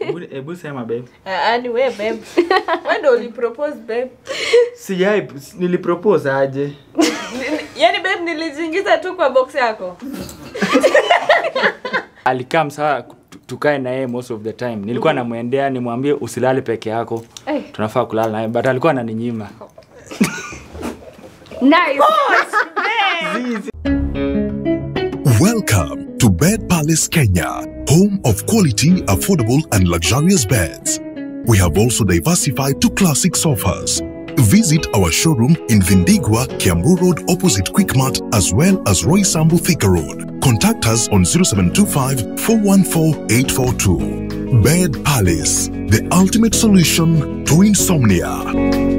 Hebu- sema babe Yaani we babe. Wewe ndio ulipropose babe. sijai nilipropose aje Yaani babe nilijiingiza tu kwa box yako. Alikam saa tukae na yeye most of the time nilikuwa namwendea nimwambie usilale peke yako Hey. tunafaa kulala naye but alikuwa ananinyima Nice. Welcome to Bed Palace Kenya, home of quality, affordable, and luxurious beds. We have also diversified to classic sofas. Visit our showroom in Vindigua, Kiambu Road, opposite Quickmart, as well as Roy Sambu Thika Road. Contact us on 0725 414 842. Bed Palace, the ultimate solution to insomnia.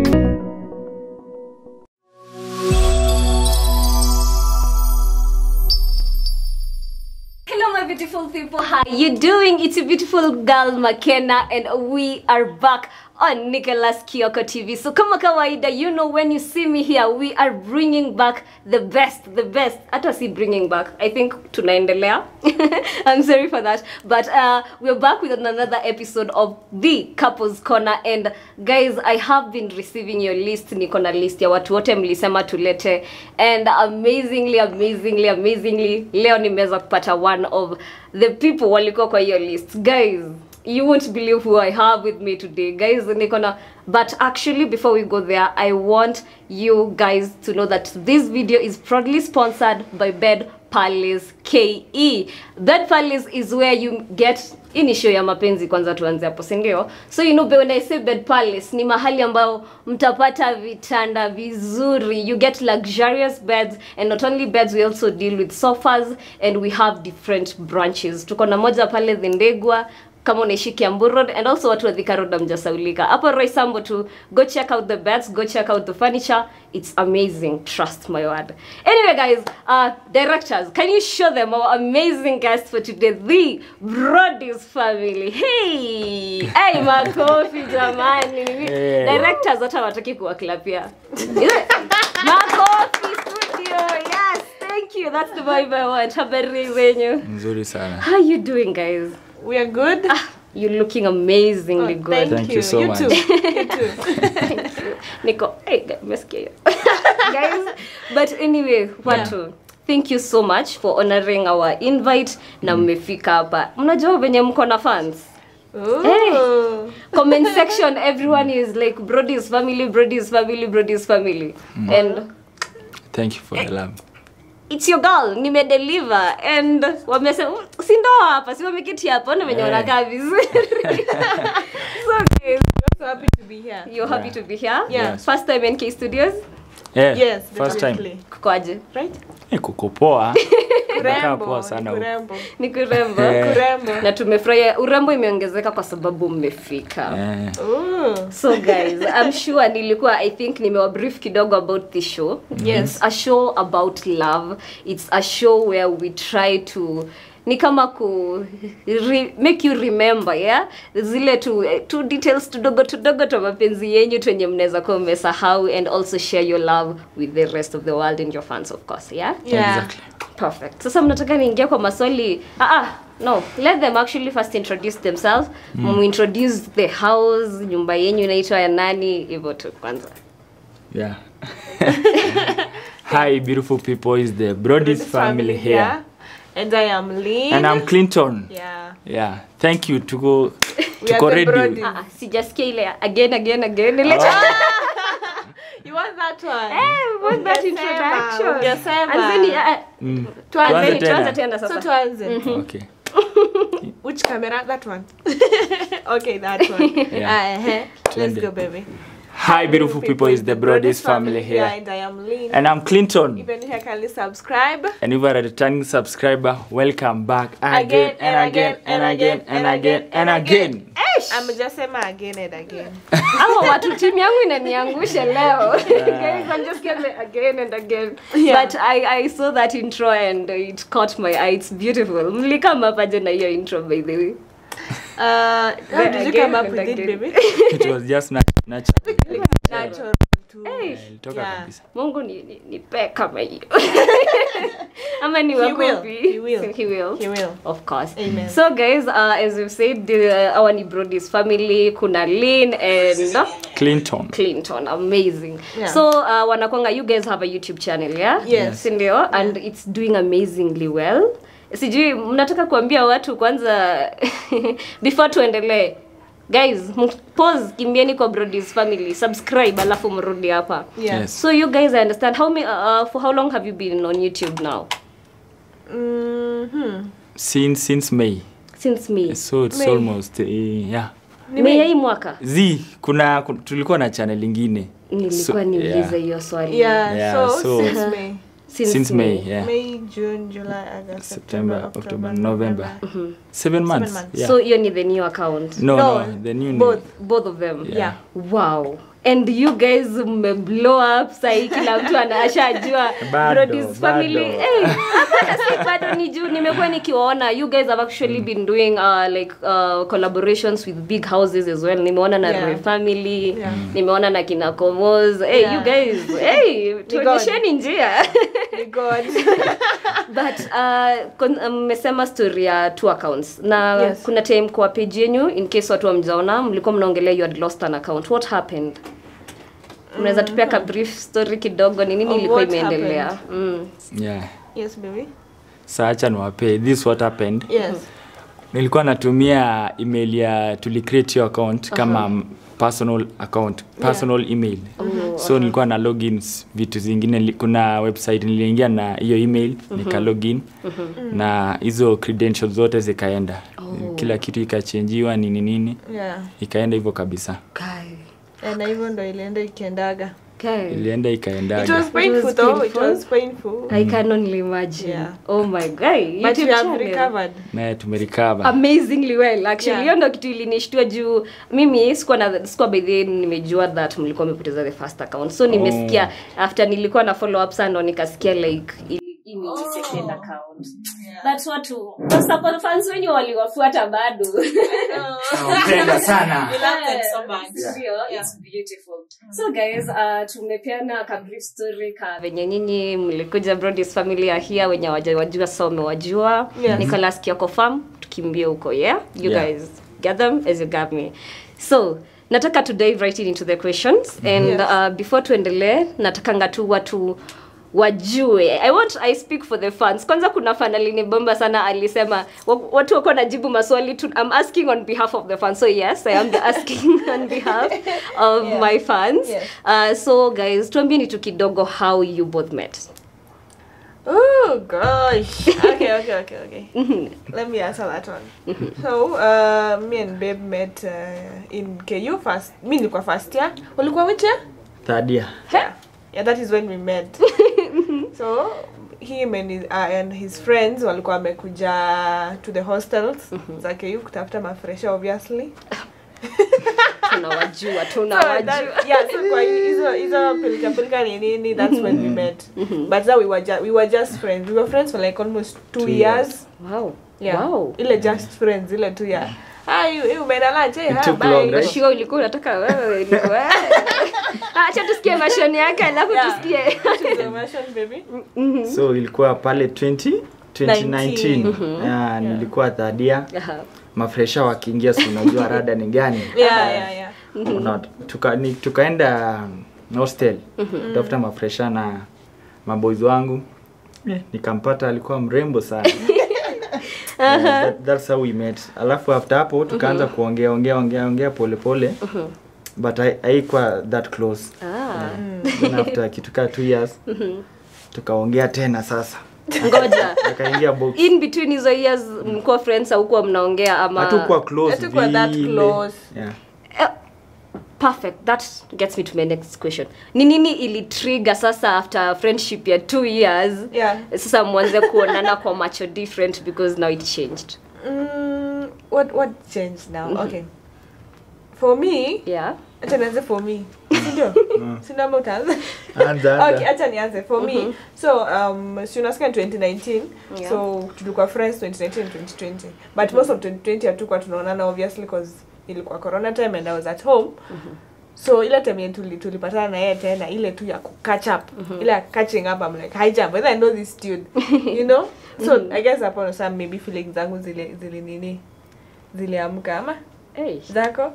How you doing? It's a beautiful girl McKenna, and we are back on Nicholas Kyoko TV. So kama kawaida, you know when you see me here, we are bringing back the best, the best. Hata si bringing back. I think tunaendelea. I'm sorry for that, but uh, we're back with another episode of the Couples Corner. And guys, I have been receiving your list. Niko na list ya watu wote mlisema tulete, and amazingly, amazingly, amazingly, leo nimeweza kupata one of the people walikuwa kwa hiyo list, guys you won't believe who I have with me today, guys. Nikona, but actually, before we go there, I want you guys to know that this video is proudly sponsored by Bed Palace KE. Bed Palace is where you get hii ni show ya mapenzi kwanza tuanze hapo si ndio so you know when i say bed palace ni mahali ambao mtapata vitanda vizuri you get luxurious beds and not only beds we also deal with sofas and we have different branches tuko na moja pale dhindegwa kama unaishi Kiambu Road and also watu wa Thika Road hamjasaulika. Hapo Roy Sambo tu go check out the beds, go check out the furniture. It's amazing, trust my word. Anyway guys, uh directors, can you show them our amazing guest for today, the Brody's family. Hey! Hey, makofi jamani. Hey. Directors hata wataki kuwaklapia. makofi studio. Yes, thank you. That's the vibe I want. Habari zenyu. nzuri sana How you doing guys? We are good. You're looking amazingly Oh, good. Thank, Thank you. you so you much. Too. you too. Niko, hey, guys, umesikia guys, but anyway, watu thank you so much for honoring our invite na mmefika hapa. Mnajua venye mko na fans? Ooh. Comment section everyone is like Brody's family, Brody's family, Brody's family. Mm. And thank you for the love it's your girl nimedeliver and wamesema "Mm, si ndo hapa si wameketi hapa ona venye Eh. wanakaa vizuri so guys, So happy to be here. you're happy Yeah. to be here Yeah. first time NK studios yeah, Yes, first time Kukwaje? kukoaje Right? Ni kuko poa Kurembo, ni kurembo. ni kurembo Eh. Kurembo. na tumefurahia urembo imeongezeka kwa sababu mmefika Yeah. Ooh. so guys i'm sure nilikuwa i think nimewabrief kidogo about this show Yes. it's a show about love it's a show where we try to ni kama ku re, make you remember yeah? Zile tu, eh, tu details tudogo tudogo twa mapenzi yenyu twenye mnaweza kuwa mmesahau and also share your love with the rest of the world and your fans of course yeah? Yeah. exactly. Perfect. Sasa mnataka niingia kwa maswali? Ah, ah, no. Let them actually first introduce themselves. Mm. introduce the house nyumba yenyu inaitwa ya nani? Hivyo tu kwanza. Yeah. Hi beautiful people. Is the broadest family here And I am Lynn. and i'm clinton Yeah. yeah thank you to go tuko go the ready ah, ah, sijasikia ile again again again ile You want that one? Eh, what that Ungesema, introduction ungesema. And then uh, Mm. Tuanze tuanze tena. sasa. So tuanze. Mm -hmm. okay Which camera? That one. okay, that one. Yeah. Uh, -huh. Let's go, baby. Hi beautiful people It's the Brody's family here. and I am Lynn. and i'm clinton. If you're new here, kindly subscribe. and if you're a returning subscriber welcome back again again, and again and again and again and again. I'm just saying again and again. ama watu timu yangu inaniangusha leo. Guys, I'm just getting again and again. Yeah. but I, I saw that intro and it caught my eye. It's beautiful. Mlikama paje na hiyo intro by the way. Uh, how did you come up and with it, baby? it was just nat- natural. Tu Hey. mungu ni, ni, nipe kama hiyo. Ama ni He wakopi He will. he will. He will. of course. Amen. so guys uh, as we've said the, our ni brodis family kuna lin and clinton. Clinton. Amazing. Yeah. so uh, wanakwanga you guys have a YouTube channel yeah? Yes. sindio and it's doing amazingly well. Sijui mnataka kuambia watu kwanza before tuendelee guys pause kimbieni kwa Brody's family subscribe alafu mrudi hapa Yeah. Yes. so you guys I understand how many, uh, for how long have you been on YouTube now Mhm. since since may since May so it's May. almost uh, yeah May hii mwaka z kuna tulikuwa na channel ingine nilikuwa So, niulize yeah. hiyo swali Yeah, Yeah, so, so- since May. Since, since may May, yeah May, June, July, August, September, September, October, November. Mm -hmm. seven months, months. Yeah. so you need the new account no, No, no, the new both. both of them Yeah. Yeah. wow and you guys mmeblow up sahii kila mtu anashajua Bado, Brody's family hey, hapana si bado ni juu nimekuwa nikiwaona you guys have actually mm. been doing uh, like uh, collaborations with big houses as well nimeona na Yeah. Roy family Yeah. nimeona na kina Komos hey Yeah. you guys hey tuonyesheni njia but God. but uh, kon- um, mmesema story ya two accounts na Yes. kuna time kwa page yenyu in case watu wamjaona mlikuwa mnaongelea you had lost an account what happened mnaweza tupia ka brief story kidogo ni nini ilikuwa imeendelea mm. yeah yes, baby. saacha niwapee this what happened Yes. nilikuwa natumia email ya tulicreate your account kama m- personal account personal yeah. email mm -hmm. so nilikuwa na logins vitu zingine kuna website niliingia na hiyo email mm -hmm. nika login mm -hmm. na hizo credentials zote zikaenda oh. kila kitu ikachenjiwa nini nini Yeah. ikaenda hivyo kabisa Kai. Na hivyo ndo ilienda ikiendaga. Kai. ilienda it was painful it was painful. I can only imagine. Oh my god. but YouTube we have channel. recovered. Naye amazingly well actually. Hiyo ndo kitu ilinishtua juu. Mimi sikuwa na sikuwa by the nimejua that mlikuwa mmepoteza the first account. So nimesikia after nilikuwa na follow up sana nikasikia like second account support fans wenyu waliwafuata bado Napenda sana Ndio, it's beautiful. So guys, uh, tumepeana ka brief story ka venye nyinyi mlikuja Brody's family ya here wenye wajawajua so wamewajua. Yes. Nicholas Kioko farm tukimbie huko yeah. You Yeah. guys get them as you got me. So nataka to dive right into the questions and Yes. uh, before tuendelee natakanga tu watu wajue i want i speak for the fans kwanza kuna fan alinibomba sana alisema watu wako najibu maswali tu i'm asking on behalf of the fans so yes i am the asking on behalf of Yeah. my fans Yes. uh, so guys tuambieni tu kidogo how you both met Oh gosh. Okay, okay, okay, okay. Let me answer that one. So, uh, me and Babe met uh, in KU first. Me nilikuwa first year. Ulikuwa which year? third year Yeah. Yeah, that is when we met. so, him and his, uh, and his friends walikuwa wamekuja to the hostels za KU kutafuta mafresha obviously. tunawajua So tunawajua that, yeah, so kwa hizo hizo pilika pilika ni nini that's when we met. But now we were just we were just friends. We were friends for like almost two, Two years. years. wow Yeah. wow Ile just friends ile tu ya. Umeenda lunch eh? It ah? Shio unataka wewe acha tusikie version yake alafu tusikie. So ilikuwa pale 20 2019 yeah, nilikuwa thadia. Aha. mafresha wakiingia si unajua rada ni gani? Yeah, yeah, yeah. Una- tuka, ni, tukaenda um, hostel. Tafuta mafresha na maboizi wangu. Nikampata alikuwa mrembo sana yeah, that, that's how we met. Alafu after hapo tukaanza kuongea ongea ongea ongea pole pole. But aikwa haikuwa that close. Ah. then after kitu kaa two years tukaongea tena sasa. Ngoja. Akaingia box. In between hizo years mkuwa friends aukuwa mnaongea ama hatukuwa close Hatukuwa that close. yeah. Perfect that gets me to my next question ni nini ili trigger sasa after friendship ya two years Yeah. sasa mwanze kuonana kwa macho different because now it changed Mm, what what changed now? mm -hmm. Okay. For me, yeah acha nianze for me. Sindio? Sindio ama utaanza? Anza, anza. okay, acha nianze for me. So, um, si unasikia 2019. Yeah. So, tulikuwa friends 2019 2020. But most of 2020 hatukuwa tunaonana obviously because ilikuwa corona time and I was at home. mm -hmm. so ile time tuli, tulipatana na yeye tena ile tu ya catch up mm -hmm. ile catching up I'm like hi jump whether I know this dude you know so mm -hmm. I guess hapo ndo some maybe feelings zangu zile zile nini ziliamka ama Hey. zako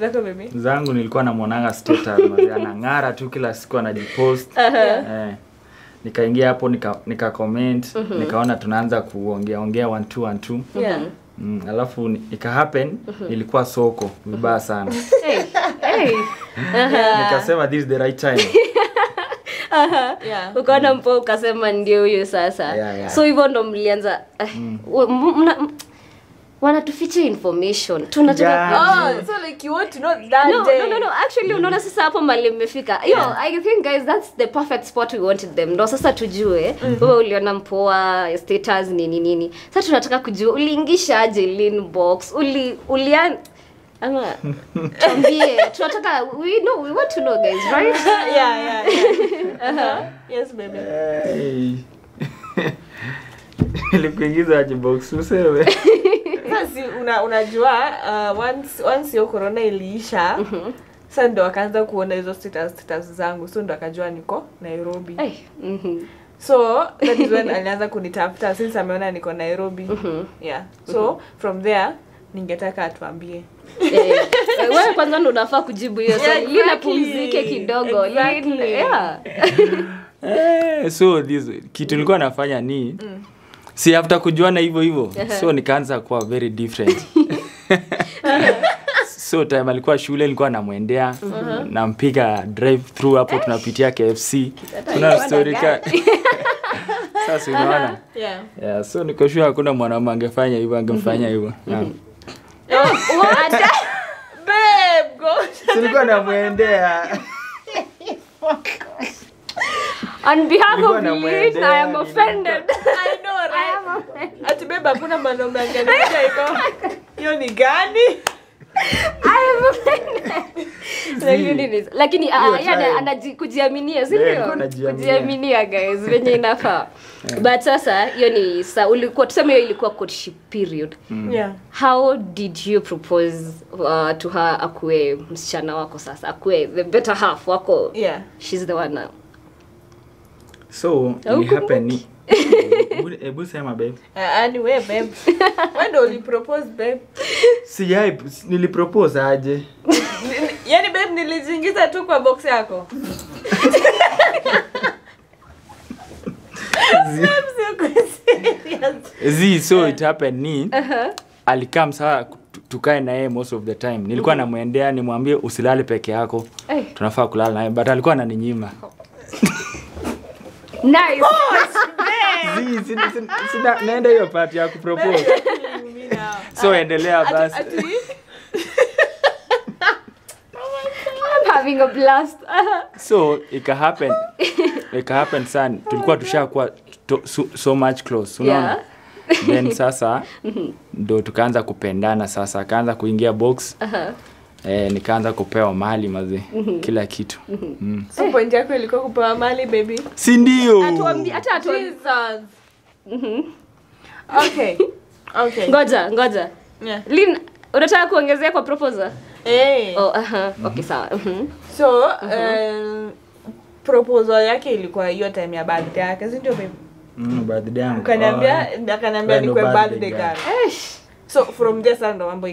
zako baby zangu nilikuwa namwonanga status anang'ara tu kila siku anajipost uh -huh. eh, nikaingia hapo nika, nika comment nikaona tunaanza kuongea ongea one two one two yeah mm, alafu ika happen ilikuwa soko vibaya sana. Hey. Hey. nikasema this is the right time. Yeah. Ukaona mpo ukasema ndio huyo sasa. Yeah, yeah. so hivyo ndo mlianza eh, mna- wanatuficha information tunataka Yeah. oh so like you want to know that No, day no, no, no. Actually, unaona sasa hapo mali mmefika. Yo, I think guys that's the perfect spot we wanted them. Ndo sasa tujue wewe uliona mpoa status nini nini. Sasa tunataka kujua uliingisha aje lean box? Uli ulian ama tuambie tunataka we know we want to know guys right yeah yeah, yeah. uh-huh. yes baby hey. ilikuingiza aje box useme si una, unajua uh, once once hiyo corona iliisha sa ndo akaanza kuona hizo status status zangu so ndo akajua niko nairobi hey. -hmm. so that is when alianza kunitafuta since ameona niko nairobi Mm -hmm. yeah so mm -hmm. from there ningetaka atuambie yeah, yeah. wewe kwanza ndo unafaa kujibu hiyo swali Yeah, exactly. pumzike kidogo Exactly. Yeah. yeah. Eh, so this kitu nilikuwa nafanya ni si after kujuana hivyo hivyo uh -huh. so nikaanza kuwa very different. So time alikuwa shule nilikuwa namwendea uh -huh. nampiga drive through hapo tunapitia kfc tuna story ka sasa unaona? Uh -huh. yeah. Yeah, so niko sure hakuna mwanaume angefanya hivyo angemfanya hivyo. Yeah. babe go. Silikuwa namwendea on behalf of Lynn, I am offended. I know right? Ati babe hakuna mwanaume angeniambia hivyo. Hiyo ni gani? I am offended. Like you lakini ah, Hiyo ah, kujiaminia si Yeah, ndio? kujiaminia guys venye inafaa. But sasa hiyo ni sa ulikuwa tuseme hiyo ilikuwa courtship period. Yeah. How did you propose uh, to her akue msichana wako sasa? Akue the better half wako? Yeah. She's the one now so Au ili happen ni Hebu- sema babe. Uh, anyway babe. When ndo ulipropose babe? Sijai nilipropose aje? Yani ni- babe nilijiingiza tu kwa box yako. Zi- Siko serious. zi so it happened ni uh -huh. alikam saa tukae na yeye most of the time. Nilikuwa mm. namwendea nimwambie usilale peke yako. Hey. tunafaa kulala naye but alikuwa ananinyima nice. Sina- naenda hiyo part ya kupropose. Killing me so endelea basi. ati- having a blast. So ika happen. Ika happen sana tulikuwa tushakuwa so, so much close unaona? Yeah. then sasa ndo tukaanza kupendana sasa. Akaanza kuingia box eh, nikaanza kupewa mali mazee kila kitu mm. so point yako ilikuwa kupewa mali baby si ndio Atuambi- hata atu Jesus. okay okay ngoja ngoja yeah. lin unataka kuongezea kwa proposal hey. oh, aha. okay sawa Mhm. so um, proposal yake ilikuwa hiyo time ya birthday yake si ndio baby mm, birthday yangu. Oh. akaniambia ni kwa nikwe birthday girl Eish. So from there sasa ndo mambo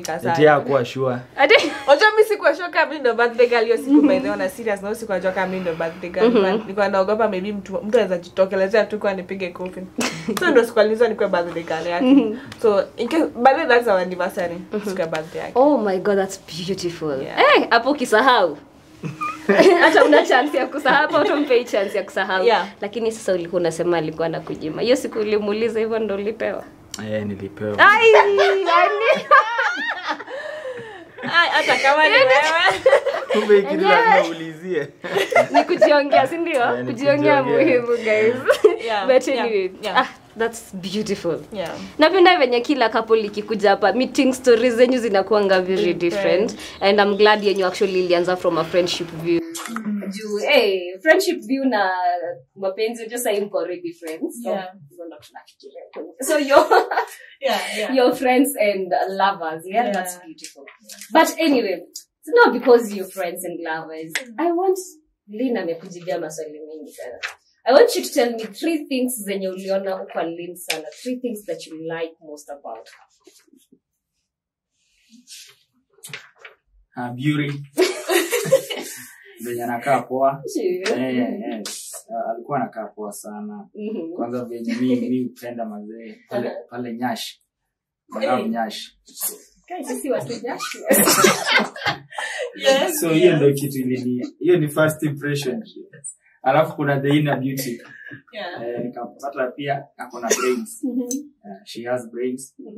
sure. Ati- Ojo mi sikuwa sure kama mimi ndo birthday girl hiyo siku by the way na serious na sikuwa sure kama mimi ndo birthday girl. Nilikuwa- nilikuwa naogopa maybe mtu mtu anaweza jitokelezea tu kwa nipige kofi so ndo siku alizwa nikuwe birthday girl yake. So in case birthday that's our anniversary. Siku ya birthday yake. Oh my god that's beautiful. Yeah. Eh, hapo kisahau hata una chance ya kusahau hapo utampei chance ya kusahau. Yeah. lakini sasa ulikuwa unasema alikuwa anakujima. Hiyo siku ulimuuliza hivyo ndo ulipewa eh, nilipewa. Ai hata kama ni wewe. Kumbe kitu lazima uulizie ni kujiongea si ndio? Yeah, ni kujiongea. muhimu guys. Yeah, but yeah, anyway yeah. ah that's beautiful. Yeah. Napenda venye kila couple ikikuja hapa meeting stories zenyu zinakuanga very different. and i'm glad yenyu actually ilianza from a friendship view. Juu hey, friendship view na mapenzi just say mko already friends so Yeah. so your yeah yeah. your friends and lovers yeah, Yeah. that's beautiful. But anyway It's not because you're friends and lovers. I want Lina amekujibia maswali mengi sana. I want you to tell me three things zenye uliona uko Lynn sana. Three things that you like most about her. Her beauty venye anakaa poa yes. Ah, alikuwa anakaa poa sana Mhm. kwanza venye mi mi upenda mazee pale, pale nyash madam nyash Guys, sisi watu Nyash. Yes. so hiyo ndo kitu ilini hiyo ni first impression alafu kuna inner beauty. Yeah. eh, nikampata pia ako na brains. Uh, she has brains. Mhm.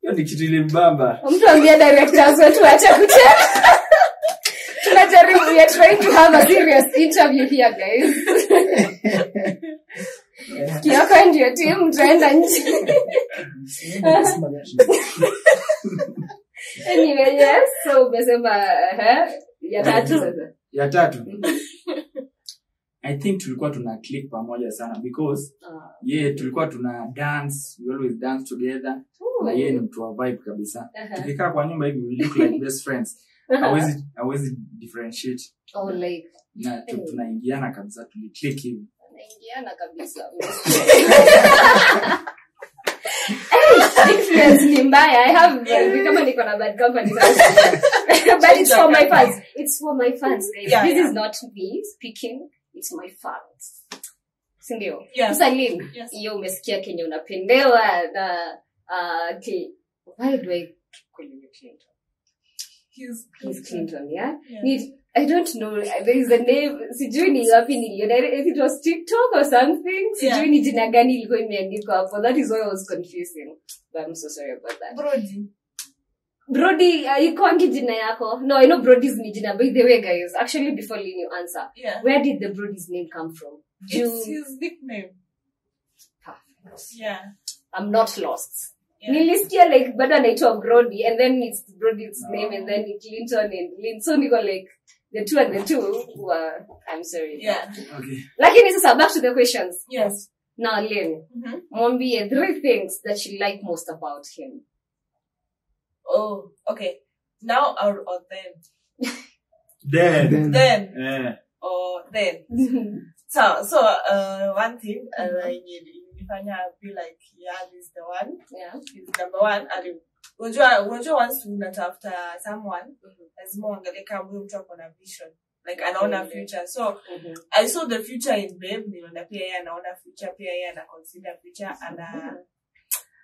hiyo ni kitu ilimbamba mtu ambia directors wetu acha kucheza tunajaribu we are trying to have a serious interview here guys. Kioko ndio timu mtaenda nje. Anyway yes so umesema ya tatu ya tatu i think tulikuwa tuna click pamoja sana because uh, ye tulikuwa tuna dance we always dance together. Ooh. na yeye ni mtu wa vibe kabisa. Uh-huh. tukikaa kwa nyumba hivi we look like best friends. Hawezi hawezi differentiate. Oh like na tu- tunaingiana kabisa tuliclick hivi. Naingiana kabisa. Ni mbaya. I have kama niko na bad company. But it's for my fans. It's for my fans guys. Yeah, this yeah. is not me speaking it's my fans sindio yes. salim Yes. umesikia kenye unapendewa na uh, ki, why do i call you clinton He's He's Clinton, yeah? Yeah. Need, I don't know. There is a name. Sijui ni wapi niliona. If it was TikTok or something. Sijui Yeah. ni jina gani ilikuwa imeandikwa hapo. That is why I was confusing. But I'm so sorry about that. Brody. Brody, uh, ikwangi jina yako. No, I know Brody's ni jina. By the way, guys, actually before Lynn you answer, Yeah. where did the Brody's name come from? It's his nickname. perfect Yeah. I'm not lost. Yeah. nilisikia like bado anaitwa brody and then it's brody's name and then it linton and lin so niko like the two and the two were i'm sorry Yeah. okay lakini sasa back to the questions Yes. now lin mm-hmm. mwambie three things that she like most about him Oh, okay. Now or, or then. then Then eh or then. So, so uh, one thing uh, yenye ilinifanya be like yeah, this is the one. yeah He's number one. Ali, unajua unajua once unatafuta someone lazima uangalie kama huyo mtu ako na vision like anaona Mhm. future so Mhm. i saw the future in babe niliona pia yeye anaona future pia yeye ana consider future ana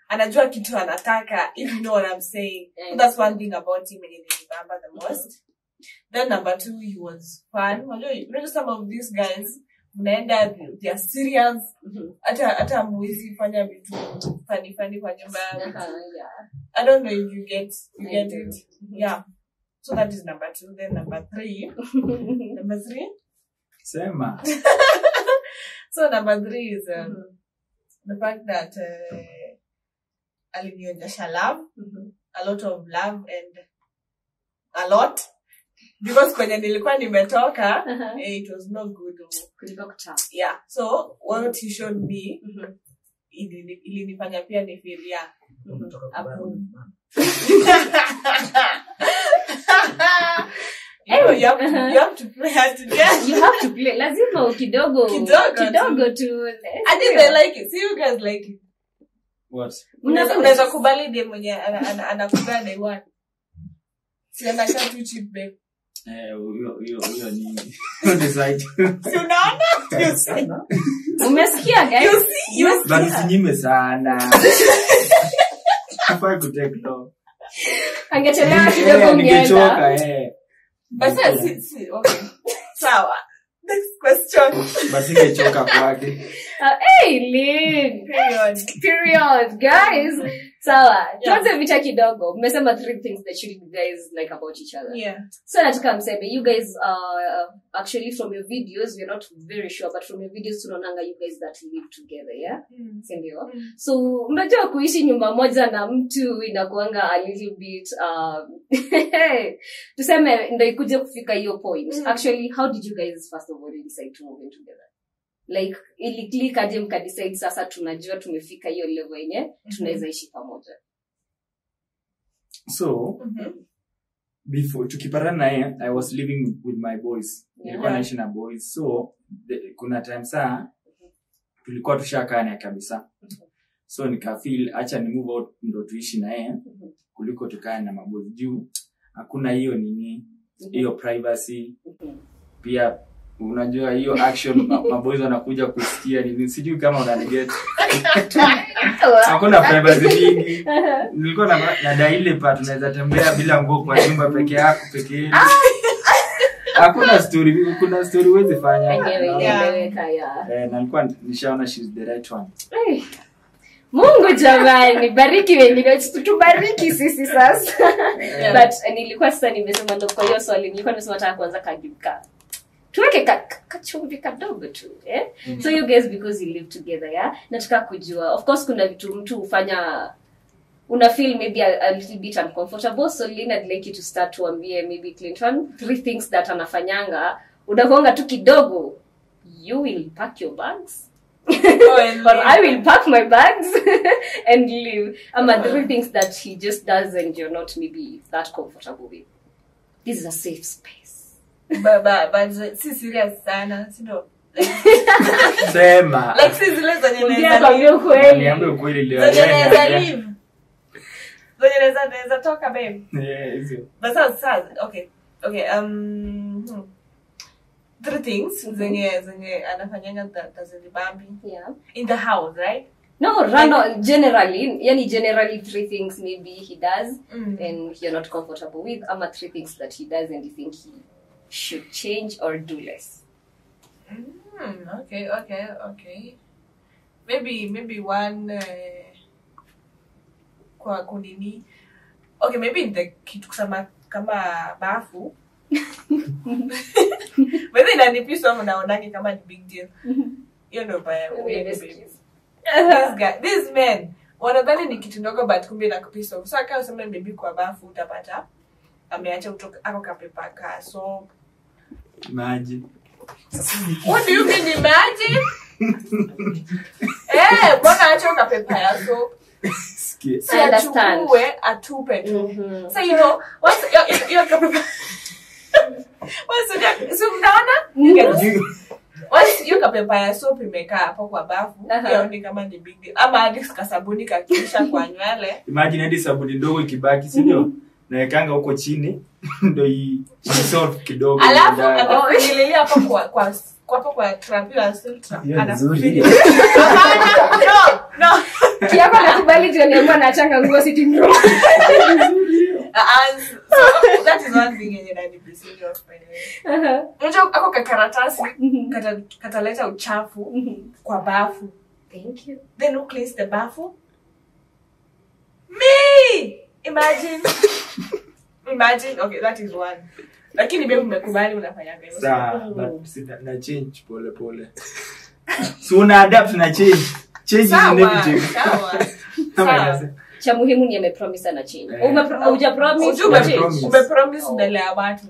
anajua kitu anataka if you know what i'm saying. So that's one thing about him yenye nilimamba the most. Then number two he was fun. Unajua some of these guys mnaenda they are serious. Mhm. hata hata mwezi fanya vitu funny funny kwa nyumba yeah. i don't know if you get you I get do. it yeah. So that is number two. Then number three. Number three? Sema. So number three is um, Mhm. the fact that uh, alinionyesha love mm-hmm. a lot of love and a lot. Because kwenye nilikuwa nimetoka uh-huh. it was not good. Yeah so what he showed me mm-hmm. ilinifanya pia hapo. you know, you have, to, you have to play hard to you have to play. Lazima kidogo Kidogo kidogo tu. I think they like it. See you guys like it. Unaweza kubali dem mwenye ana- ana- anakupea day one. sianakaa tu cheap babe. eh huyo huyo huyo ni decide Si unaona? You see? umesikia You guys see? You see? but usinyime sana afai kutake long angechelewa kidogo ningechoka eh But sasa si si okay. Sawa. Next question. kwake Uh, hey, Lynn. Period. Period, guys. Sawa, Yeah. tuanze vita kidogo. Mmesema three things that you guys like about each other. Yeah. So nataka mseme, you guys uh, actually from your videos, we're not very sure, but from your videos tunaonanga you guys that live together, yeah? Mm. Sindio? Mm. So mnajua kuishi nyumba moja na mtu inakuanga a little bit um, tuseme ndo ikuje kufika hiyo point. Mm. Actually, how did you guys first of all decide to move in together? Like iliklik aje mkadecide sasa tunajua tumefika hiyo level yenye tunaweza ishi pamoja. So mm-hmm. before tukipatana naye i was living with my boys. Nilikuwa Yeah. naishi na boys. So the, kuna time saa tulikuwa tushakaa naye kabisa. So nikafil acha ni move out ndo tuishi na yeye kuliko tukae na maboys. Juu hakuna hiyo nini hiyo privacy. Pia unajua hiyo action maboys wanakuja kusikia nini? Sijui kama unaniget hakuna privacy nyingi nilikuwa na, na ile part unaweza tembea bila nguo kwa nyumba peke yako peke yako hakuna story kuna story huwezi fanya. Enyewe No. inaeleweka, yeah. eh, na nilikuwa nishaona she's the right one. Ai. mungu jamani bariki wengine. Tubariki sisi sasa. But eh, nilikuwa sasa nimesema ndo kwa hiyo swali nilikuwa nimesema nataka kuanza kajuka tuweke ka- kachumvi kadogo tu eh? mm-hmm. so you guys because you live together yeah nataka kujua of course kuna vitu mtu hufanya una feel maybe a, a little bit uncomfortable so lina I'd like you to start tuambie maybe clinton three things that anafanyanga unakuanga tu kidogo you will pack your bags Oh, or I will pack my bags and leave. Ama three things that he just does and you're not maybe that comfortable with. This is a safe space. But, but, but si serious sana sindo sema like si zile zenye naweza akwambie niambie ukweli leo zenye Yaani, naweza niambie. zenye naweza naweza toka babe Yeah, hizo. but sasa sasa okay okay um hmm. three things zenye zenye anafanyanga Yeah. in the house right No, run generally, yani generally three things maybe he does Mm. and you're not comfortable with. Ama three things that he does and you think he should change or do less. Mm, okay, okay, okay. Maybe maybe one uh, kwa kunini. Okay, maybe the kitu kusema kama bafu. Maybe inanipiswa mnaonake kama ni big deal. Hiyo ndio baya. This guy, this man wanadhani ni kitu ndogo but kumbe inakupiswa. So kama useme maybe kwa bafu utapata ameacha utoka ako kapepa ka so maji What do you mean imagine? eh, bwana acha kapepa ya so. Si achukue atupe tu. Mhm. So you know, once your, your kapepa what's? Once hiyo kapepa ya soap imekaa hapo kwa bafu, ni kama ni big deal. Ama hadi kasabuni kakisha kwa nywele. imagine hadi sabuni ndogo ikibaki sindio naekanga huko chini ndo kidogo Alafu anafikirilia hapo kwa kwa nakubali nachanga nguo sitting room. Aha. Unajua ako kakaratasi Mhm. kataleta uchafu Mhm. kwa bafu Thank you. then who cleans the bafu me imagine. Imagine. Okay that is one. Lakini be umekubali sina- na change pole pole. So una adapt na change? Change sawa inevitable sawa. Sawa. cha muhimu ni amepromise ana change. Eh. Promise ume- promise. mbele ya watu.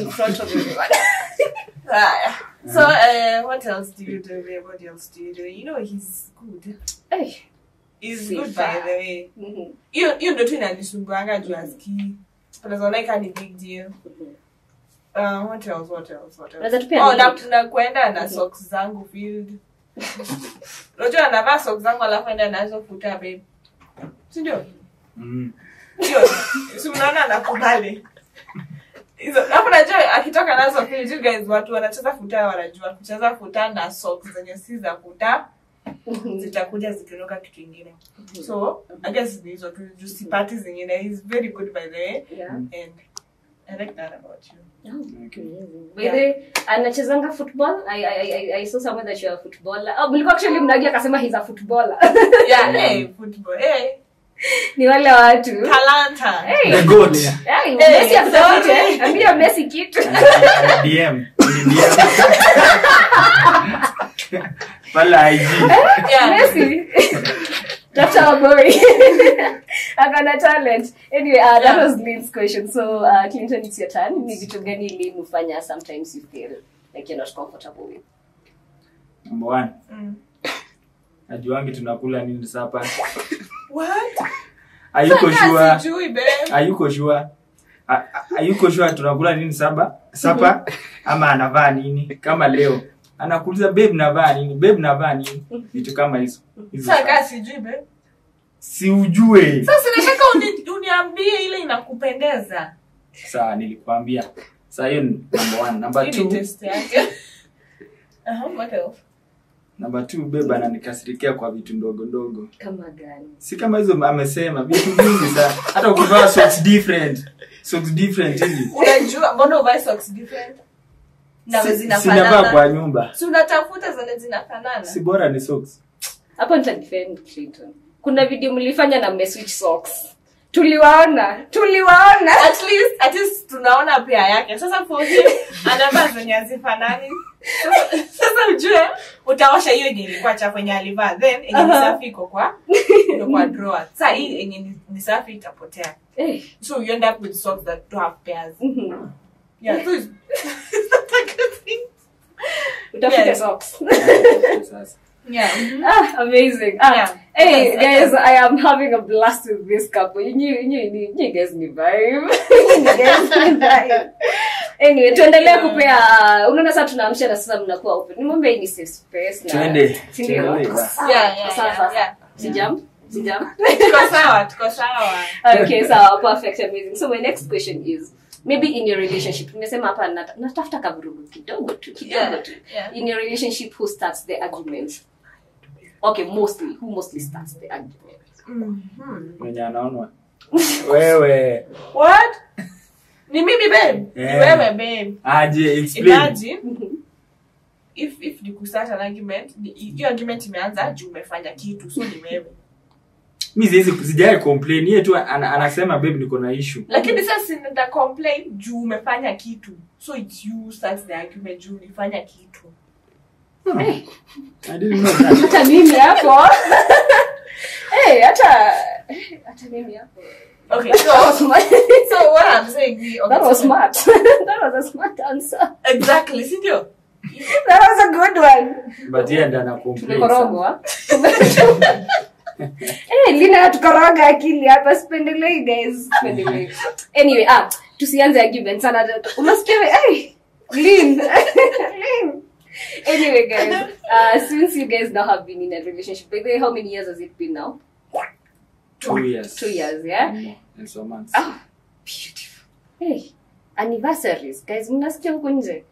In front of everyone. So uh, what else do you do? What else do you do? You know he's good. Eh. Sifa. good by the way. Hiyo hiyo ndo tu inanisumbuanga juu aski unazonaika ni big deal. Uh, what else, what else, what else? Oh, na, kuenda na socks zangu field. Unajua anavaa socks zangu alafu enda nazo futa babe sindio Mm. hiyo si unaona anakubali hapo najua akitoka nazo field you guys watu wanacheza futa wanajua kucheza futa na socks zenye si za futa zitakuja zikinuka kitu ingine. So i guess ni hizo tu juu sipati zingine. He's very good by the way. Yeah. and i like that about you. By the way, anachezanga football? I, I, I, I saw somewhere that you're a footballer. Oh, mlikuwa actually mnagia akasema he's a footballer. Yeah hey football hey. Ni wale watu. Talanta. Hey. The goat. Hey, Hey, Messi ambia Messi kitu. DM. Ni DM. Pala IG. Messi tafuta boy akana talent anyway uh, that Yeah. was Lynn's question so uh, Clinton it's your turn ni vitu gani Lynn hufanya sometimes you feel like you're not comfortable with Number one. Mm. Najuangi tunakula nini sapa. what shua sijui babe Hayuko shua tunakula nini saba? Sapa? Ama anavaa nini? Kama leo. Anakuuliza babe navaa nini? Babe navaa nini? Vitu kama hizo. Si ujue Sasa nataka uni, uniambie ile inakupendeza. sawa nilikwambia saa hiyo number one. Number two. number two babe ananikasirikia kwa vitu ndogo ndogo. Kama gani? Si kama hizo amesema vitu vingi sana. Hata ukivaa different socks different hivi Unajua mbona uvae socks different? Na Si- zinafanana. sinavaa kwa nyumba Si unatafuta zenye zinafanana. si bora ni socks hapo nitadefend clinton kuna video mlifanya na mmeswitch socks tuliwaona tuliwaona At least at least tunaona pia yake. Sasa for him anavaa zenye hazifanani. Sasa- Sasa ujue utaosha hiyo yenye ilikuwa chafu yenye alivaa then yenye ni -huh. safi iko kwa iko kwa drawer. Sasa hii yenye ni, ni safi itapotea. Eh, So you end up with socks that don't have pairs. mhm. Yeah, so it's, it's not a good thing. utafute Yes. socks Yeah. ah, amazing. Ah, Yeah. hey Yes, guys yes. i am having a blast with this couple you, you, you, you, you guys ni vibe. You guys ni vibe. Anyway tuendelee kupea unaona sasa tunaamsha na sasa mnakuwa open. Nimwambia ni safe space na Twende. ndio? Yeah, yeah, sawa, yeah, sijam sijam Tuko sawa, tuko sawa. okay sawa. Perfect amazing. So my next question is maybe in your relationship nimesema hapa natafuta kavurugu kidogo tu kidogo Yeah, tu. yeah. in your relationship who starts the argument okay mostly who mostly starts the argument mwenye anaonwa wewe What? Ni mimi babe. Ni Yeah. wewe babe. aje explain Imagine if if ni start an argument, ni- hiyo argument imeanza juu umefanya kitu, so ni wewe. mi siwezi sijai complain yeye tu an, anasema babe niko na issue Lakini sasa complain juu umefanya kitu. So it's you starts the argument juu ulifanya kitu. I didn't know that. Hata mimi hapo. Hey, hata hata mimi hapo. Okay, so so what I'm saying okay, that was smart. That was a smart answer. Exactly, si that was a good one. But yeye ndo ana complain sana. tumekorogwa Eh, lina tukoroga akili hapa sipendelei guys sipendelei. Anyway ah tusianze argument sana. Unasikia hey, lean lean anyway guys uh, since you guys now have been in a relationship by the way how many years has it been now two years two years yeah Mm. and so months oh beautiful hey anniversaries guys mnasikia huko nje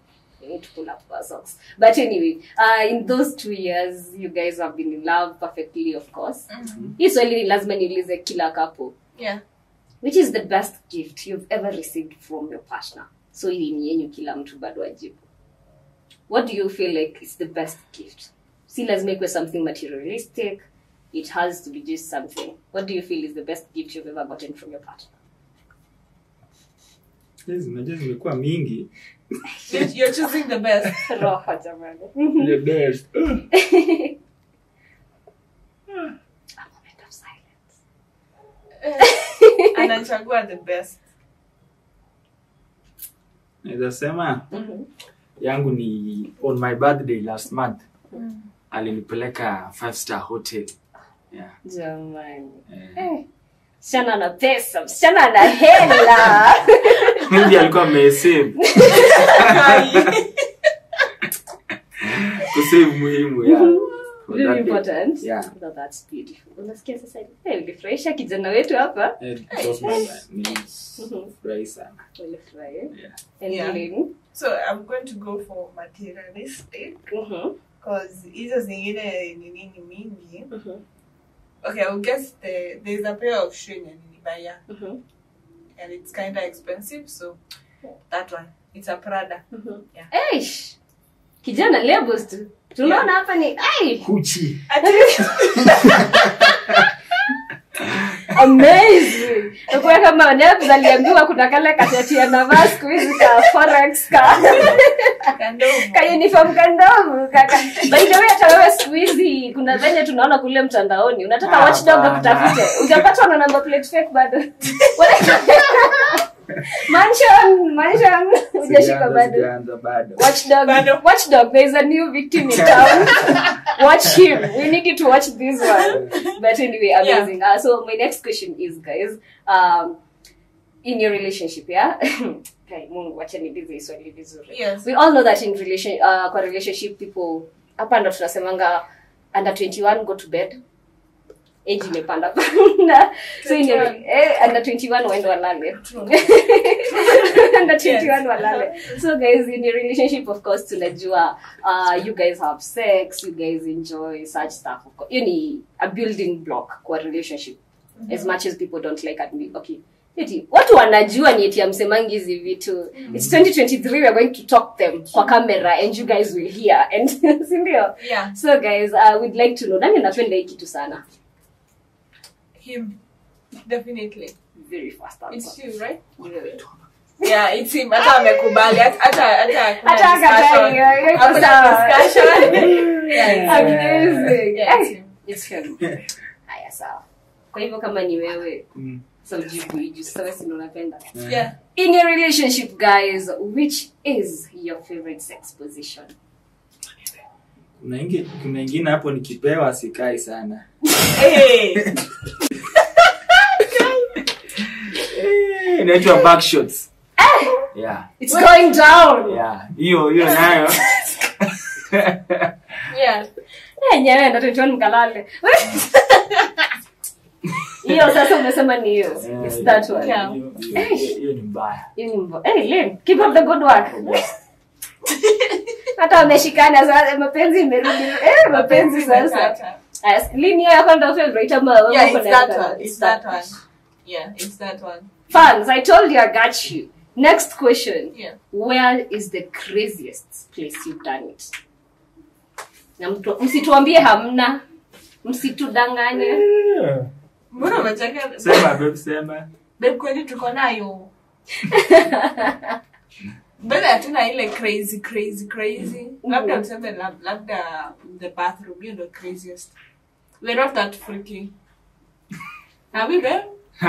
We need to pull up our socks. But anyway, uh, in those two years, you guys have been in love perfectly, of course. Mm-hmm. Hii swali ni lazima niulize kila couple. Yeah. Which is the best gift you've ever received from your partner? So hii ni yenyu kila mtu bado ajibu. What do you feel like is the best gift? Si make ikuwe something materialistic. It has to be just something. What do you feel is the best gift you've ever gotten from your partner? Hizi unajua zimekuwa mingi You're, you're choosing the best. Roho jamani. the best ah. A moment of silence. Anachagua the best. naweza sema mm-hmm. Yangu ni on my birthday last month mm. alinipeleka five star hotel yeah. Jamani. eh. Eh, Msichana ana pesa, msichana ana hela. Mungu alikuwa amesave kusave muhimu yeah. Very important. Yeah. No, that's beautiful. Unasikia sasa hey, ulifurahisha kijana wetu hapa. Eh, it was my nilifurahi sana Ulifurahi. yeah. And Yeah. So I'm going to go for materialistic because hizo zingine ni nini mingi. Mhm. Okay, i'll guess the there's a pair of shoes yenye nilibaya Mhm. and it's kind of expensive so that one it's a Prada. Yeah. Eish. Kijana labels tu. Tunaona hapa ni ai kuchi amazing. Nakuwa kama Nebs aliambiwa kuna kale kateti ya navaa siku hizi ka forex ka ka uniform kandogo kaka. By the way hata wewe siku hizi kuna venye tunaona kule mtandaoni unataka Ah, watchdog akutafute. Hujapatwa na number plate fake bado. mansion mansion hujashika bado. Watchdog. Watchdog, there is a new victim in town. watch him. We need you to watch this one. But anyway, amazing. yeah. Uh, so my next question is, guys, um, in your relationship yeah okay mungu wacha niulize hii swali vizuri Yes. we all know that in relation uh, kwa relationship people hapa ndo tunasemanga under 21 go to bed age imepanda panda so ina your, 21. eh, under 21 waende walale. Under 21 walale. So guys in your relationship of course tunajua uh, you guys have sex you guys enjoy such stuff of course. Hiyo ni a building block kwa relationship. As much as people don't like admit okay. Eti watu wanajua ni eti amsemangi hizi vitu. It's 2023 we're going to talk them kwa kamera and you guys will hear. And sindio Yeah. so guys uh, we'd like to know nani anapenda hii kitu sana Him. Definitely. very fast answer. It's you, right? Wewe. Yeah, it's him. Hata amekubali. Hata hata hata akatai, discussion. yeah, yeah, Hakuna discussion. Yeah, it's him. Amazing. Yeah, it's him. it's him. haya sawa kwa hivyo kama ni wewe Mm. so jibu hii juu sasa wewe si unapenda Yeah. in your relationship guys which is your favorite sex position kuna ingine hapo nikipewa sikai sana Hey. Eh, inaitwa back shots. Yeah. It's going down. Yeah. Hiyo hiyo nayo. Yeah. Eh, nyewe ndo tuitoni mkalale. Hiyo sasa umesema ni hiyo Eh, it's that one. Yeah. hiyo- hiyo- ni mbaya. Hiyo ni mbaya. hey, Lynn, keep up the good work. Hata wameshikana sasa mapenzi imerudi. Eh mapenzi sasa. Lynn, hiyo yako ndo favorite ama wewe Yeah, uko it's na that one. It's that one. Yeah, it's that one. Fans i told you i got you next question Yeah. where is the craziest place you've done it na mtu- msituambie hamna msitudanganye Mbona unacheka? sema babe sema Babe, kweli tuko nayo. Mbele hatuna ile crazy crazy crazy. Labda tuseme labda the bathroom, you know, craziest. We're not that freaky. Are we babe?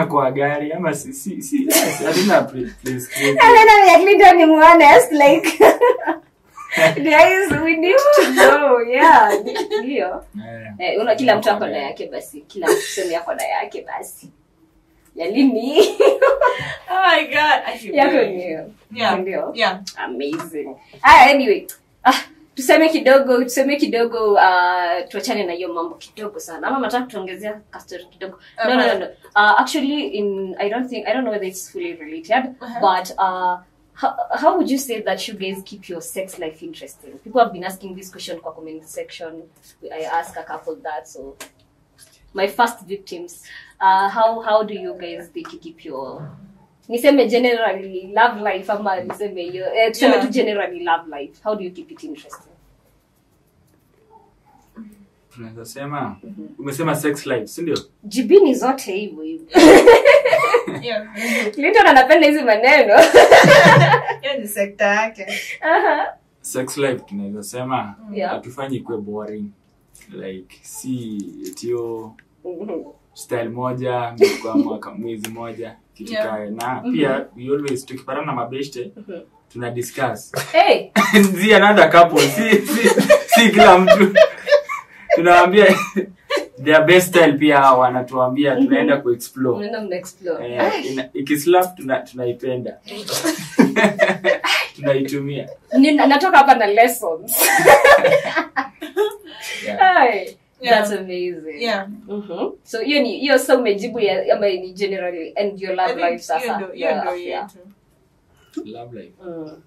Kwa gari ama si si si yes, hatuna pre- place crazy. And then I'm actually Lyndon, I'm honest, like, guys, we need to know, yeah, ndio. Eh, Eh, una kila mtu ako na yake basi, kila mtu sema yako na yake basi. Ya Lini, Oh my god. I feel yako ni. Yeah. Ndio. Yeah. Amazing. Ah, anyway, ah, tuseme kidogo, tuseme kidogo, uh, tuachane na hiyo mambo kidogo sana. Ama nataka tuongezea kastori kidogo. No, no, no, no. Uh, actually, in I don't think I don't know whether it's fully related, Uh-huh. but uh, how, how would you say that you guys keep your sex life interesting? People have been asking this question kwa comment section. I ask a couple that, so my first victims. Uh, how how do you guys think you keep your niseme generally love life ama niseme hiyo eh, tuseme Yeah. tu generally love life how do you keep it interesting tunaweza sema umesema sex life si ndio jibini zote hivyo hivyo Yeah. Clinton anapenda hizi maneno Hiyo ni sekta yake. Aha. sex life tunaweza sema Yeah. hatufanyi ikuwe boring like si etio Mhm. style moja kwa mwaka mwezi moja kitu Yeah. kae na pia we always tukipatana na mabeshte tuna discuss. Hey! Another couple si, si, si kila mtu. Tunawaambia their best style pia wanatuambia tunaenda kuexplore unaenda mna eh, ikislap tuna, tunaipenda. Tunaitumia. Natoka hapa na lessons. Yeah. Yeah. that's amazing Yeah. Mhm. so hiyo ni hiyo sa umejibu ya ama ni generally and your I love life sasa hiyo yeah. Love. Mm.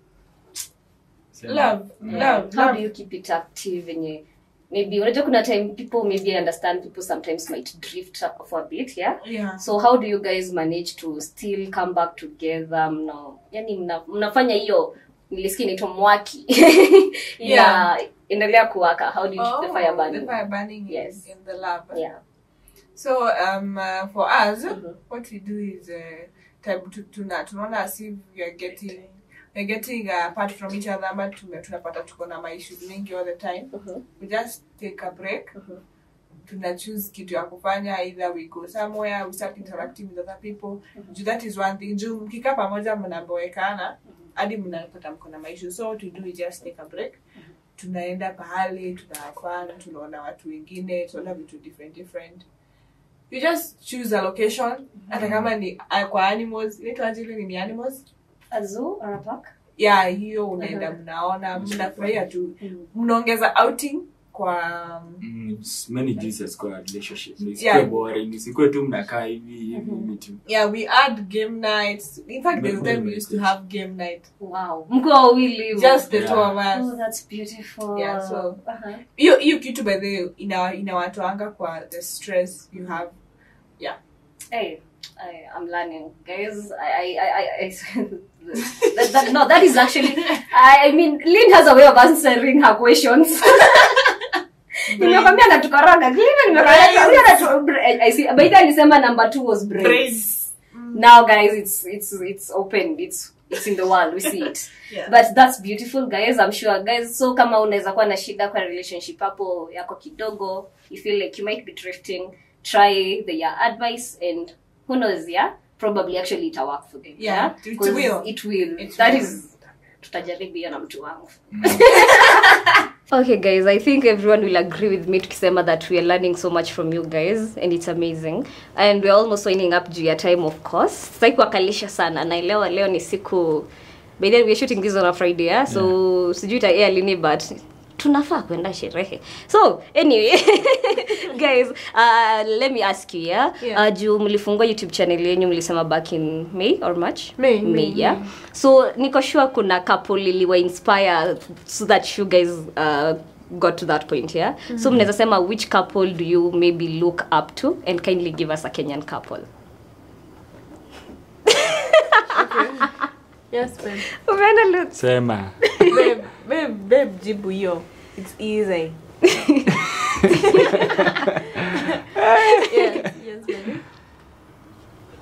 Love, love, how do you keep it active yenye maybe unajua kuna time people maybe understand people sometimes might drift for a bit yeah Yeah. so how do you guys manage to still come back together mna yani mna, mnafanya hiyo nilisikia inaitwa mwaki Yeah. endelea kuwaka how did Oh, the fire burning The fire burning Yes. in the lab. yeah So um, uh, for us, mm-hmm. what we do is uh, time to to as if we are getting we're getting uh, apart from each other but tunapata tuko na maissues mengi all the time mm-hmm. we just take a break mm-hmm. tuna choose kitu ya kufanya either we go somewhere we start interacting with other people juu that is one thing juu mkikaa pamoja mnaboekana hadi mnapata mko na maishu. So what we do we just take a break. Tunaenda pahali tunafana tunaona watu wengine tunaona vitu different different. You just choose a location. Hata kama ni uh, kwa animals inaitwaje ile ni animals? A zoo or a park? yeah hiyo unaenda mnaona mnafurahia tu. Mnaongeza outing kwa Mm, many Jesus kwa relationship Yeah. boring isikuwe tu mnakaa hivi hivi hivi tu yeah we add game nights in fact there's a time we used to have game night Wow. Mko wawili just the Yeah. two of Oh, that's beautiful. Yeah, so- Uh-huh. hiyo hiyo kitu by the way ina inawatoanga kwa the stress you have yeah Hey, I, I'm learning, guys. I, I, I, I, I that, that, no, that is actually. I, I mean, Lynn has a way of answering her questions. nimekwambia natukaraga the alisema number two was brains. Praise. Now, guys, it's it's it's open. It's it's in the world. We see it. Yeah. But that's beautiful, guys. I'm sure, guys. So kama unaweza kuwa na shida kwa relationship hapo yako kidogo, you feel like you might be drifting, try the yeah, advice and who knows, yeah, probably actually it work for them. Yeah, it will. It will. It That will. is tutajaribu hiyo na mtu wangu. Okay guys, I think everyone will agree with me tukisema that we are learning so much from you guys and it's amazing. And weare almost winding up juu ya time of course. Sitaki kuwakalisha sana. Naelewa leo ni siku by the way we're shooting this on a Friday, yeah? So sijui ita air lini but tunafaa kwenda sherehe. So anyway, guys, uh, let me ask you, yeah? Yeah. Uh, juu mlifungua YouTube channel yenyu mlisema back in May or March? May, May, May, yeah. may. So niko sure kuna couple iliwa inspire so that you guys uh, got to that point, yeah? So mnaweza sema which couple do you maybe look up to and kindly give us a Kenyan couple. yes babe look. sema babe babe babe jibu hiyo it's easy yes yes babe.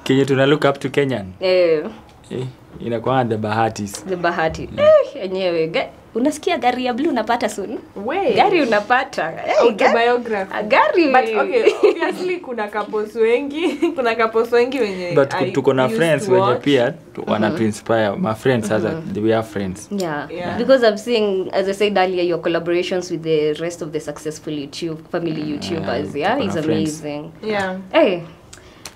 kenye tuna look up to kenyan Eh, eh, inakwanga the bahatis the bahati. Eh, enyewe. Unasikia gari ya blue unapata soon? Wait. Gari unapata. hey, ga- autobiography a gari. but okay obviously kuna couples wengi kuna couples wengi wenye but I tuko na friends wenye pia wana to inspire my friends sasa we are friends Yeah. Yeah. because I'm seeing, as I said earlier, your collaborations with the rest of the successful YouTube family YouTubers. Yeah, yeah it's amazing. yeah Hey,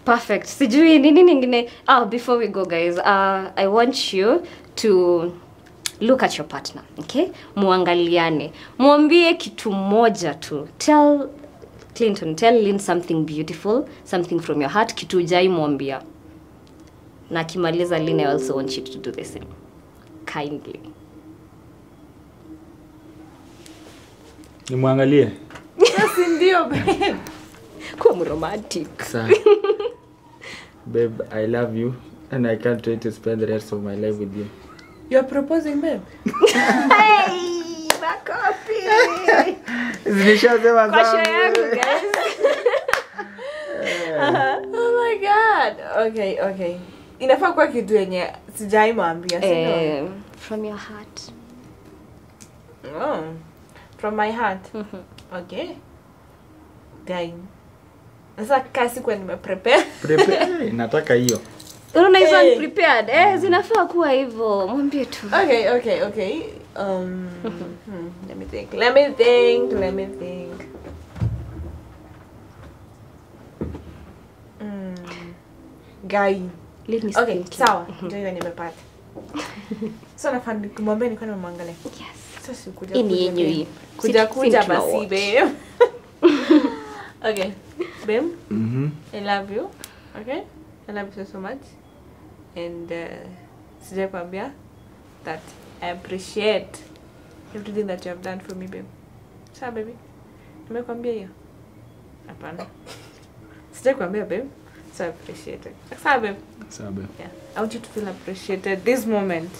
perfect. Sijui nini ningine. Ah, before we go, guys, uh, I want you to look at your partner, okay? Muangaliane, mwambie kitu moja tu. Tell Clinton, tell Lynn something beautiful, something from your heart, kitu ujai mwambia. Na akimaliza Lynn, I also want you to do the same. Kindly. nimwangalie yes ndio babe Kuwa mromantic. Babe i love you and i can't wait to spend the rest of my life with you you're proposing babe Hey, makofi. zilishasema Kwa show yangu, guys. oh my god okay okay inafaa kuwa kitu yenye sijai mwambia si ndio? Eh, from your heart. oh. from my heart okay guy sasa kasi kwa nimeprepare Prepare- nataka hiyo unaona hizo Hey. unprepared eh zinafaa kuwa hivyo mwambie tu okay okay okay um hmm, let me think let me think let me think mm. guy Let me okay think. sawa ndio hiyo nimepata so nafaa kumwambia nilikuwa nimwangalia yes sasa kuja Hii ni kuja yenyu babe. hii. kuja kuja basi babe okay babe Mhm. I love you. Okay? I love you so much. And uh, sijai kuambia that I appreciate everything that you have done for me, babe. Sawa baby? Nimekwambia hiyo? Hapana. Sijai kuambia babe. So appreciated. Sawa babe? Sawa babe. Yeah. I want you to feel appreciated this moment.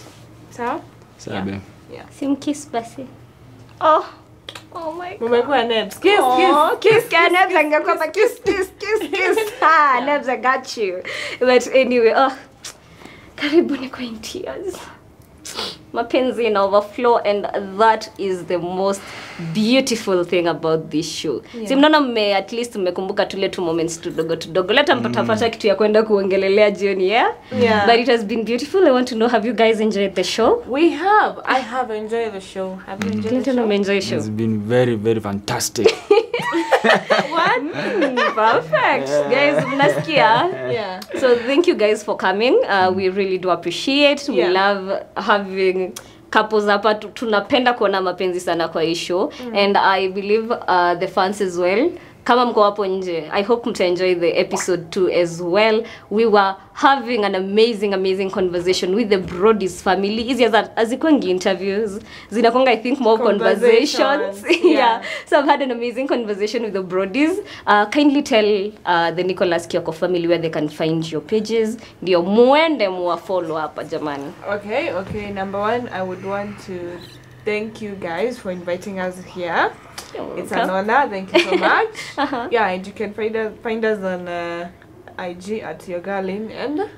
Sawa? Sawa Yeah. babe. Yeah. simkiss basi oh oh my god nebs. Kiss, Oh, kiss, kiss, kiss, Nebs, angekuwa kiss, kiss, kiss, kiss. Ah, Nebs, I got you. But anyway, oh, karibuni kwa in tears. Mapenzi ina overflow and that is the most beautiful thing about this show. Yeah. Si mnaona mme at least mmekumbuka tule tu moments tudogo tudogo. Leta mpatapata kitu ya kwenda kuongelelea jioni, yeah? Yeah. But it has been beautiful. I want to know have you guys enjoyed the show? We have. I have enjoyed the show. Have you enjoyed the Clinton show? umeenjoy show? It's been very very fantastic. what? Perfect. perfect. Guys, mnasikia? Yeah. So thank you guys for coming. Uh, we really do appreciate. We love having couples hapa tunapenda kuona mapenzi sana kwa hii show mm. and i believe uh, the fans as well kama mko hapo nje i hope mtaenjoy the episode 2 as well we were having an amazing amazing conversation with the brodis family hizi azikwengi interviews zinakwanga i think more conversations, yeah. yeah. So I've had an amazing conversation with the brodis Uh, kindly tell uh, the Nicholas Kioko family where they can find your pages. Ndio muende muwafollow hapa jamani. Okay, okay. Number one, I would want to thank you guys for inviting us here. It's an honor. Thank you so much. Uh-huh. Yeah, and you can find us find us on uh, IG at your Garlin and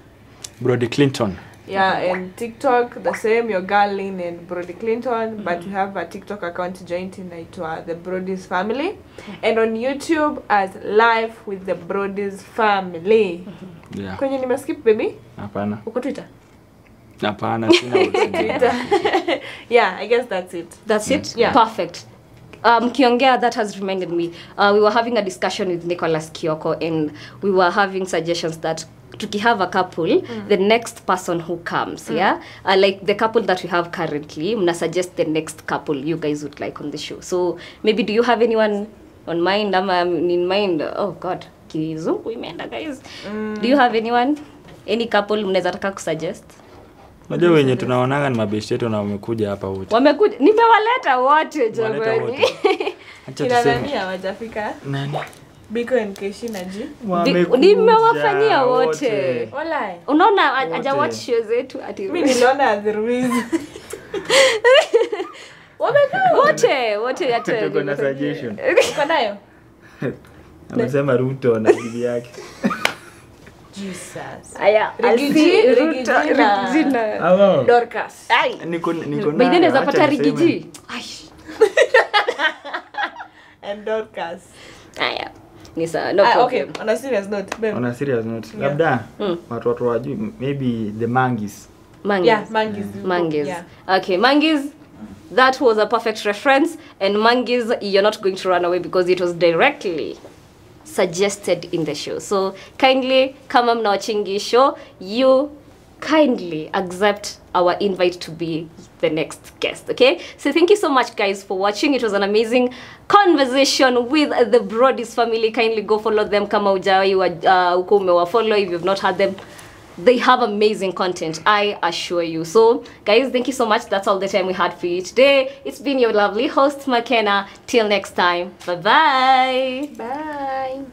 Brody Clinton. yeah, and TikTok the same your Garlin and Brody Clinton. mm. But we have a TikTok account joint in it uh, the Brody's family, and on YouTube as Life with the Brody's family. Mm-hmm. Yeah. Kwenye nimeskip baby? Hapana. Uko Twitter? Hapana, sina yeah, I guess that's it. That's it? Yeah. Perfect. Um, Kiongea, that has reminded me. Uh, we were having a discussion with Nicholas Kioko and we were having suggestions that tukihave a couple mm. the next person who comes mm. yeah uh, like the couple that we have currently mna suggest the next couple you guys would like on the show so maybe do you have anyone on mind ama in mind oh god kizungu imeenda guys do you have anyone any couple mnaweza taka kusuggest Unajua wenye tunaonaga ni mabeshti yetu na wamekuja hapa wote. wamekuja nimewaleta wote Waleta jamani wote. Acha tuseme. nani hawajafika? Nani? Biko and Keshi na G. Wamekuja nimewafanyia wote. Walai. unaona aja watch show zetu ati Mimi niliona the reason. Wamekaa. wote wote hata Tuko na suggestion. Uko nayo? Amesema Ruto na bibi yake. Jesus. aya Rigiji, Alsi, Rigiji Ruto, na- Rigiji na- Hello. Dorcas. Ai, Niko niko by then nayo, naweza acha pata niseme. rigiji Ai, And Dorcas. aya ni sawa no Ah, okay, on a serious note. babe. On a serious note, Yeah. labda Mm. watoto wajui maybe the mangis. Mangis. Yeah, Mangis. Mangis. Yeah. Okay, Mangis. That was a perfect reference, and Mangis, you're not going to run away because it was directly suggested in the show. So kindly, kama mnawachingi show, you kindly accept our invite to be the next guest okay? So thank you so much guys for watching. It was an amazing conversation with the Brodies family. Kindly go follow them. Kama ujawai wa- uh, uko umewafollow if you've not had them they have amazing content i assure you. So guys thank you so much. That's all the time we had for you today. It's been your lovely host mckenna till next time. Bye bye Bye.